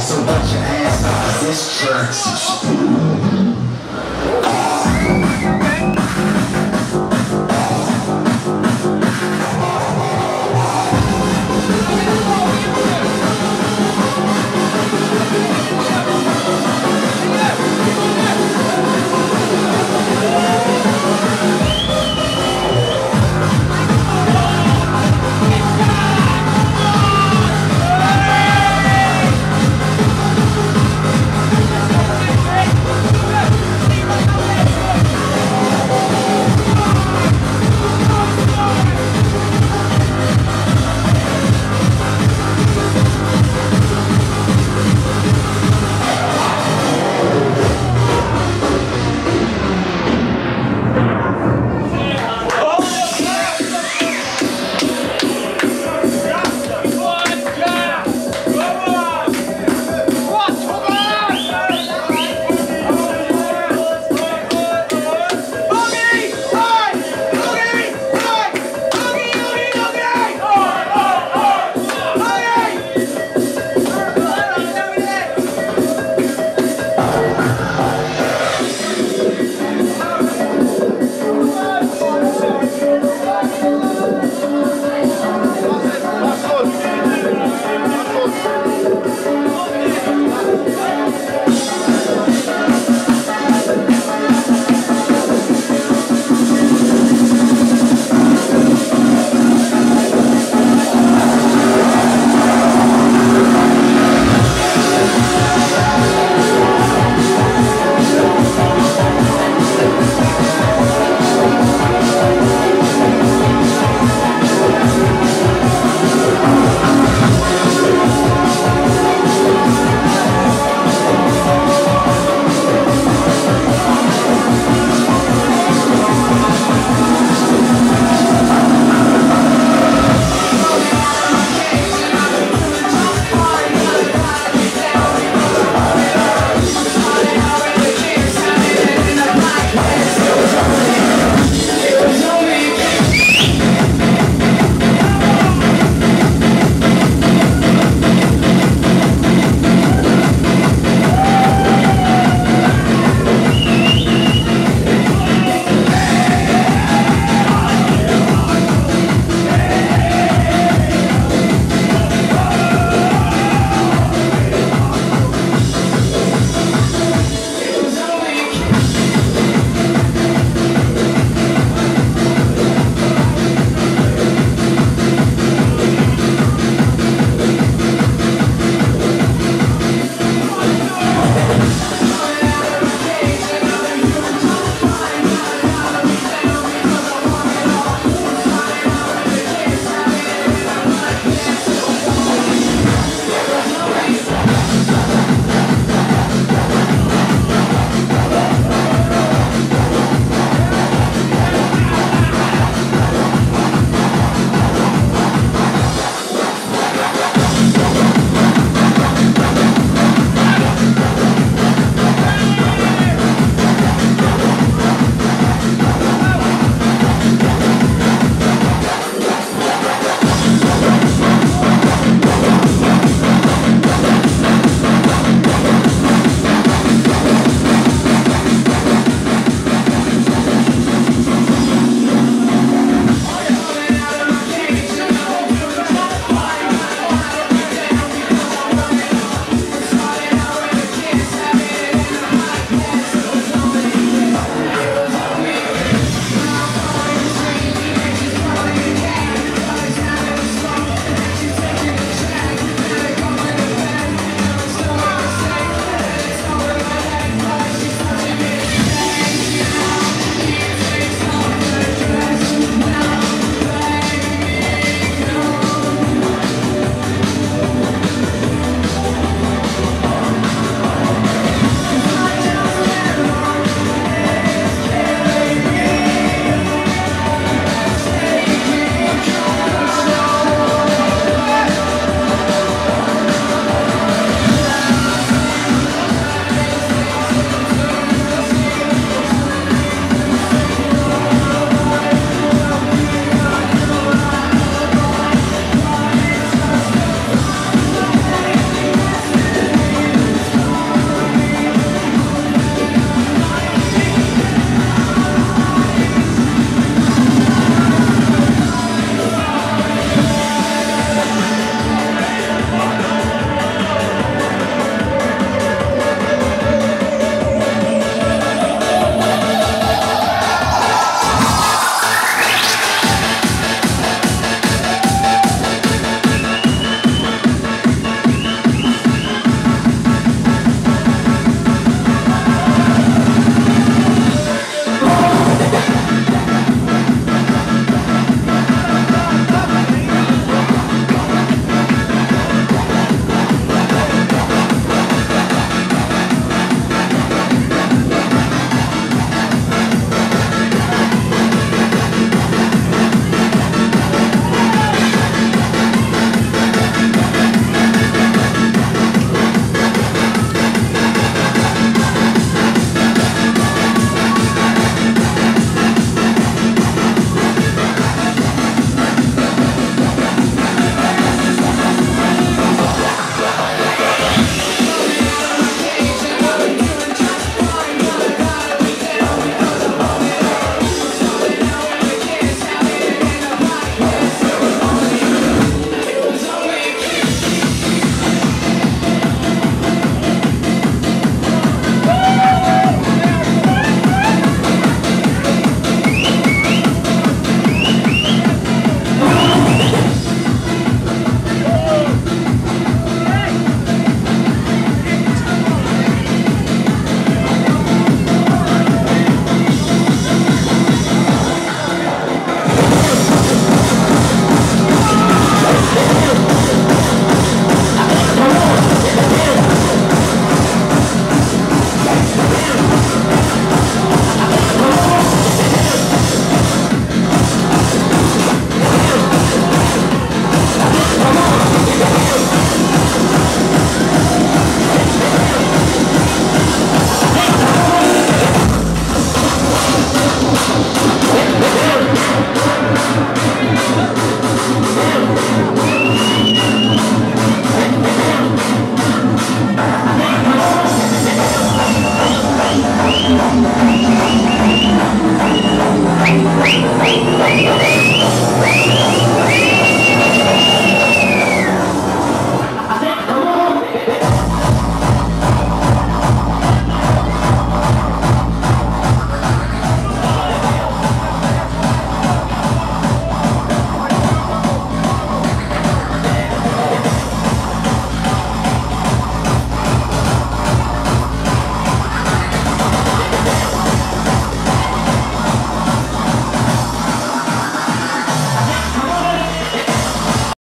So get your ass out of this church.